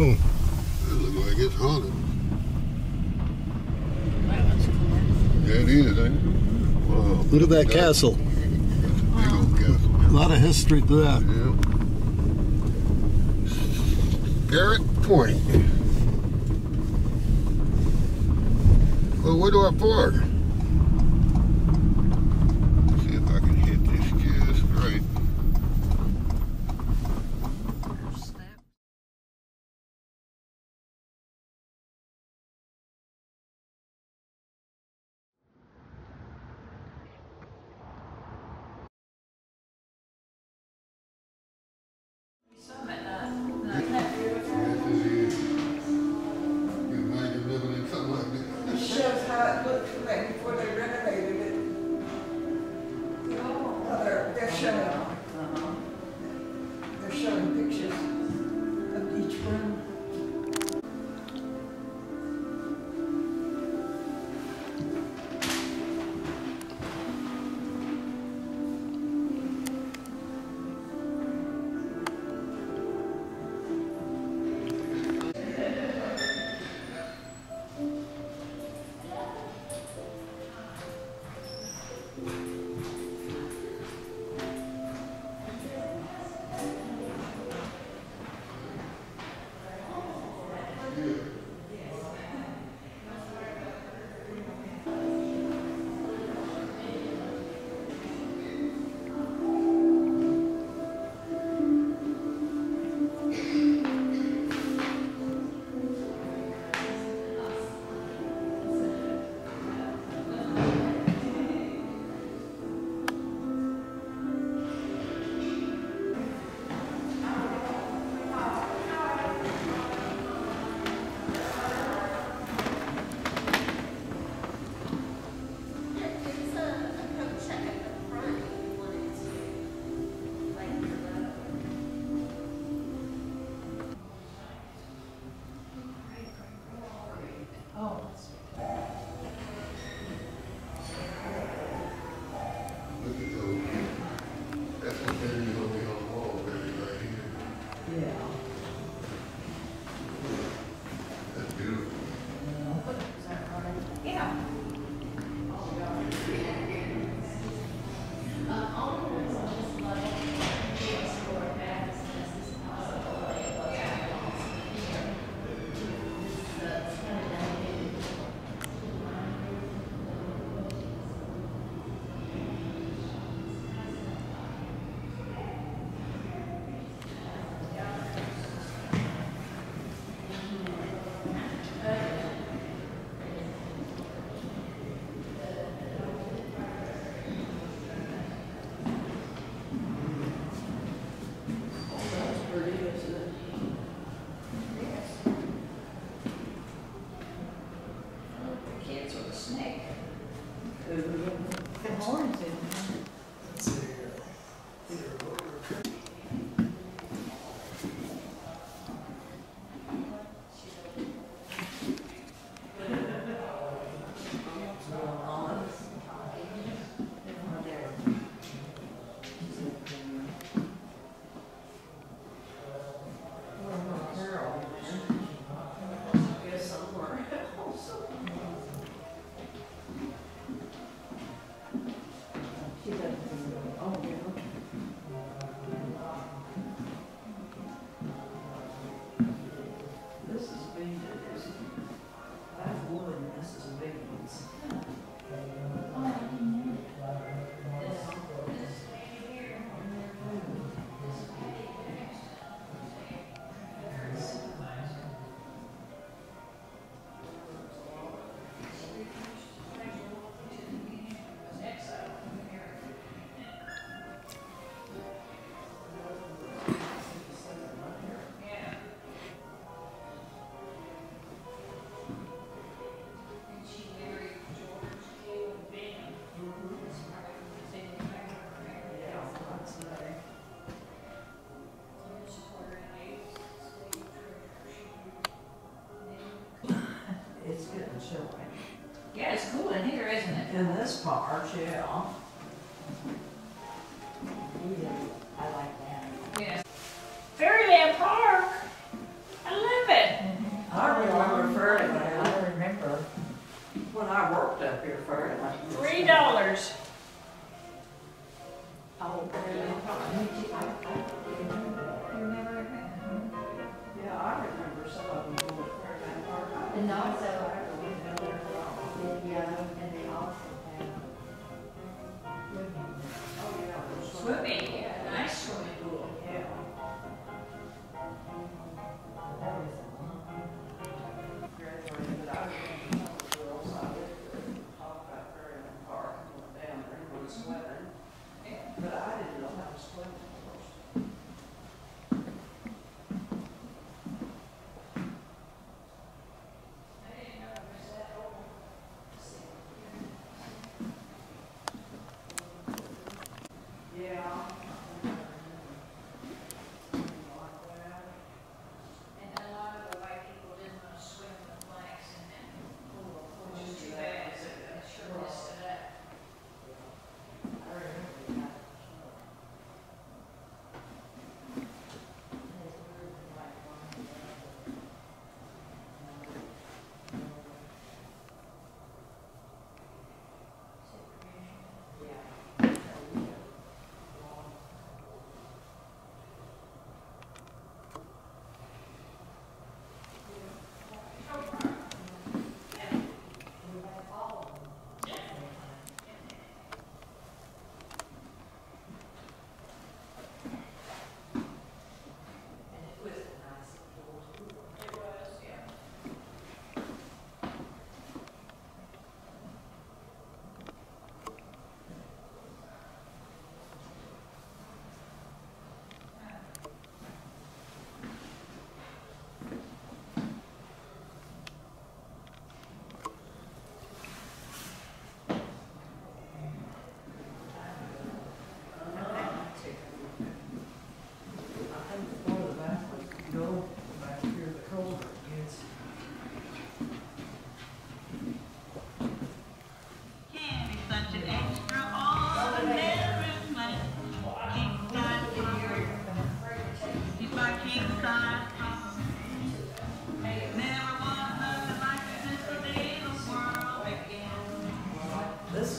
home. It looks like it's haunted. Yeah, it is, ain't it? Wow. Look at that castle. Castle. A lot of history to that. Yeah. Garrett Point. Well, where do I park? Cheryl. this part, yeah.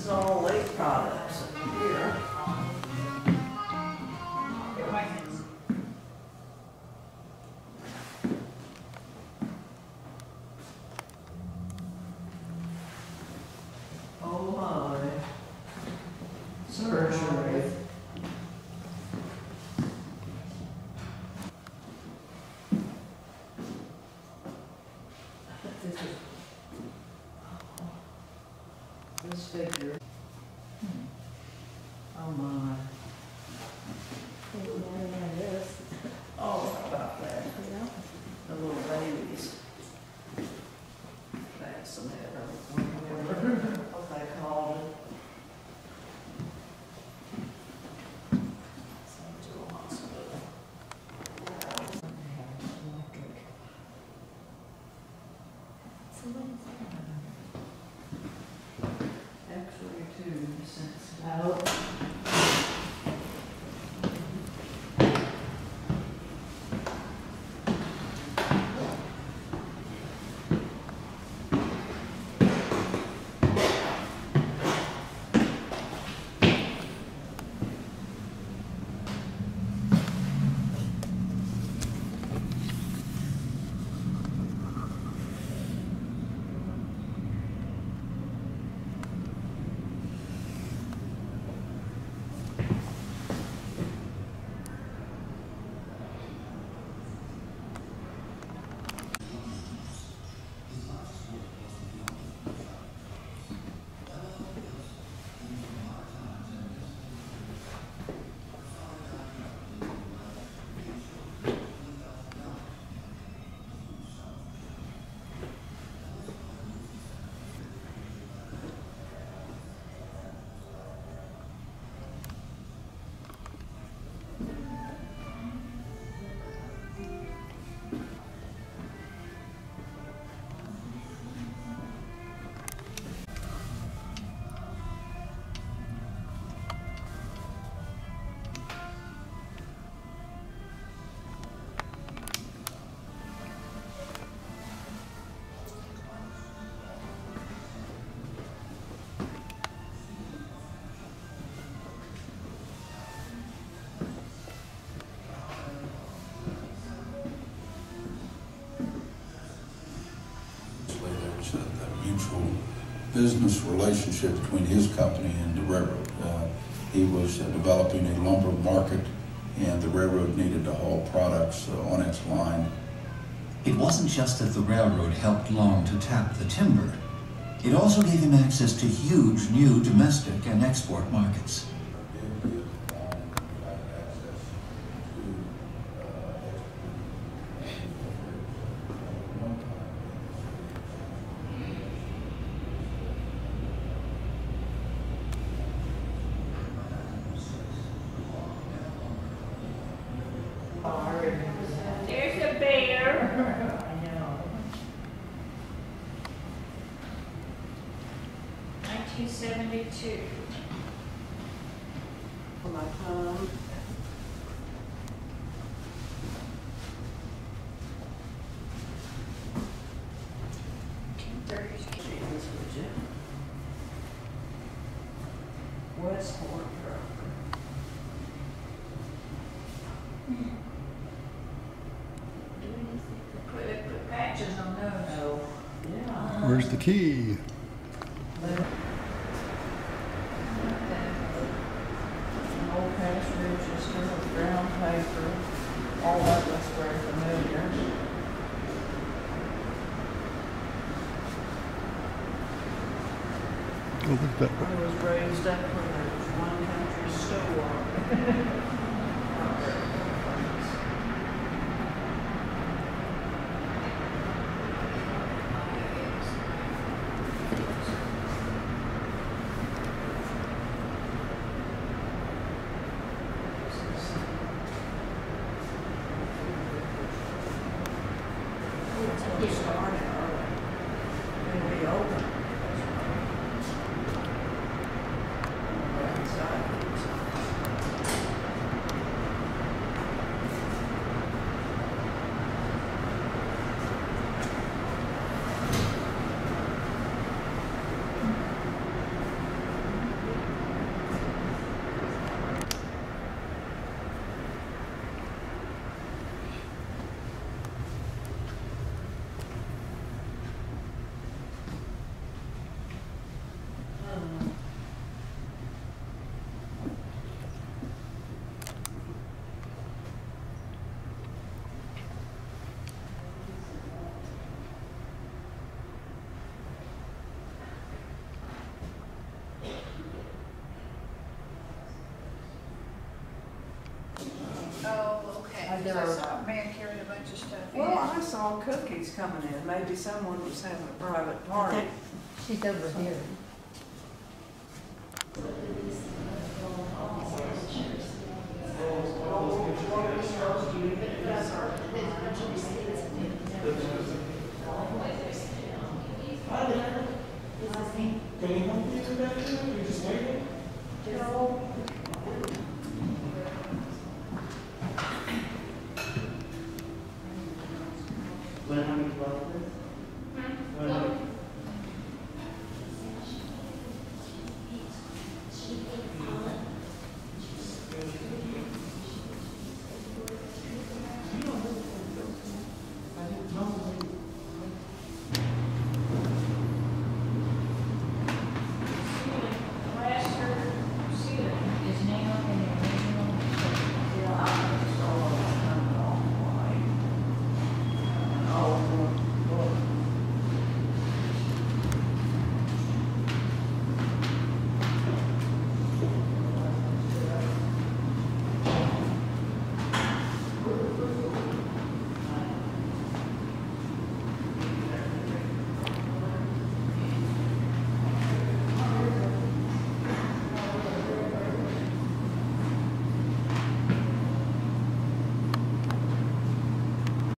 this is all lake product. this figure. Hmm. Oh my. Oh, how about that? The little babies. Fascinating. what they called it. Somebody's cartoons. It's about actual business relationship between his company and the railroad. Uh, He was uh, developing a lumber market, and the railroad needed to haul products uh, on its line. It wasn't just that the railroad helped Long to tap the timber. It also gave him access to huge new domestic and export markets. Gave his line access to, uh, export. One time, There's a bear. I know. Nineteen seventy-two. Very familiar. Oh, look at that. I was raised up one country store. Okay. I Because saw a man carrying a bunch of stuff in. Well, I saw cookies coming in. Maybe someone was having a private party. She's over here. When how many twelve is?